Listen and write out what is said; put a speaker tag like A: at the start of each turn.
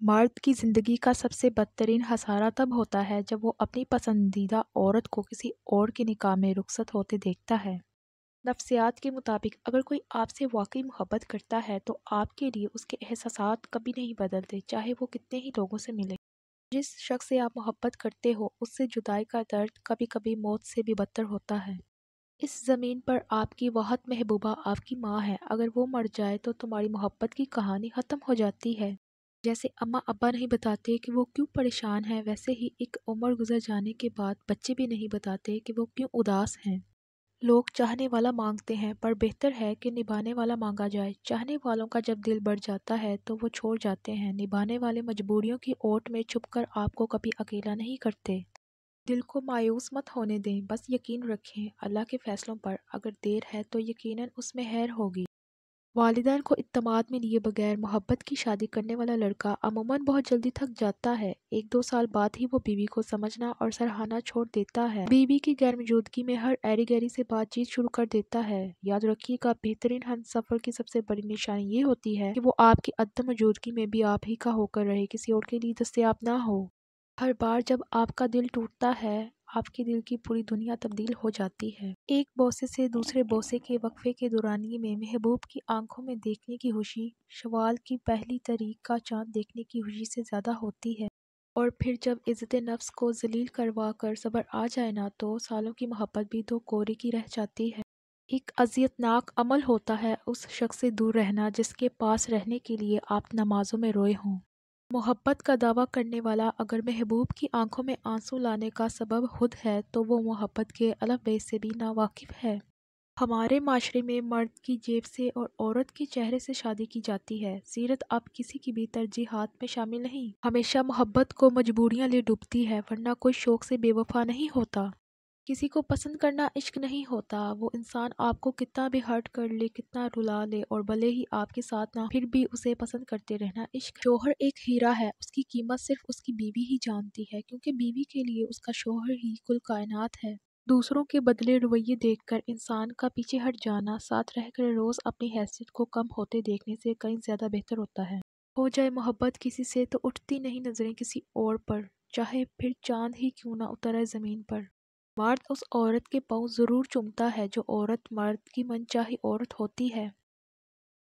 A: मर्द की ज़िंदगी का सबसे बदतरीन हसारा तब होता है जब वो अपनी पसंदीदा औरत को किसी और के निकाह में रुखसत होते देखता है। नफ्सियात के मुताबिक अगर कोई आपसे वाकई मोहब्बत करता है तो आपके लिए उसके एहसास कभी नहीं बदलते, चाहे वो कितने ही लोगों से मिले। जिस शख्स से आप मोहब्बत करते हो, उससे जुदाई का दर्द कभी कभी मौत से भी बदतर होता है। इस ज़मीन पर आपकी वहत महबूबा आपकी माँ है, अगर वो मर जाए तो तुम्हारी मोहब्बत की कहानी ख़त्म हो जाती है। जैसे अम्मा अब्बा नहीं बताते कि वो क्यों परेशान है, वैसे ही एक उम्र गुजर जाने के बाद बच्चे भी नहीं बताते कि वो क्यों उदास हैं। लोग चाहने वाला मांगते हैं, पर बेहतर है कि निभाने वाला मांगा जाए। चाहने वालों का जब दिल बढ़ जाता है तो वो छोड़ जाते हैं। निभाने वाले मजबूरियों की ओट में छुपकर आपको कभी अकेला नहीं करते। दिल को मायूस मत होने दें, बस यकीन रखें अल्लाह के फ़ैसलों पर। अगर देर है तो यकीनन उसमें हैर होगी। वालिदैन को इत्तमाद में लिए बगैर मोहब्बत की शादी करने वाला लड़का अमूमन बहुत जल्दी थक जाता है। एक दो साल बाद ही वो बीवी को समझना और सराहना छोड़ देता है। बीवी की गैर मौजूदगी में हर एरी गैरी से बातचीत शुरू कर देता है। याद रखिएगा बेहतरीन हम सफ़र की सबसे बड़ी निशानी ये होती है कि वो आपकी अदम मौजूदगी में भी आप ही का होकर रहे, किसी और के लिए दस्तियाब ना हो। हर बार जब आपका दिल टूटता है आपके दिल की पूरी दुनिया तब्दील हो जाती है। एक बोसे से दूसरे बोसे के वक्फे के दौरानिए में महबूब की आँखों में देखने की खुशी, शवाल की पहली तारीख का चाँद देखने की खुशी से ज़्यादा होती है। और फिर जब इज़्ज़त नफ्स को जलील करवा कर सबर आ जाए ना तो सालों की मोहब्बत भी दो कोरे की रह जाती है। एक अजियतनाक अमल होता है उस शख्स से दूर रहना जिसके पास रहने के लिए आप नमाजों में रोए हों। मोहब्बत का दावा करने वाला अगर महबूब की आँखों में आँसू लाने का सबब खुद है तो वो मोहब्बत के अलग से भी नावाकिफ़ है। हमारे माशरे में मर्द की जेब से और औरत के चेहरे से शादी की जाती है। सीरत अब किसी की भी तरजीहात में शामिल नहीं। हमेशा मोहब्बत को मजबूरियाँ ले डूबती है, वरना कोई शौक से बेवफा नहीं होता। किसी को पसंद करना इश्क नहीं होता। वो इंसान आपको कितना भी हर्ट कर ले, कितना रुला ले और भले ही आपके साथ ना फिर भी उसे पसंद करते रहना इश्क। शोहर एक हीरा है, उसकी कीमत सिर्फ़ उसकी बीवी ही जानती है, क्योंकि बीवी के लिए उसका शोहर ही कुल कायनात है। दूसरों के बदले रवैये देखकर इंसान का पीछे हट जाना, साथ रहकर रोज अपनी हैसियत को कम होते देखने से कहीं ज़्यादा बेहतर होता है। हो जाए मोहब्बत किसी से तो उठती नहीं नज़रें किसी और पर, चाहे फिर चाँद ही क्यों ना उतरे ज़मीन पर। मर्द उस औरत के पाँव ज़रूर चूमता है जो औरत मर्द की मनचाही औरत होती है।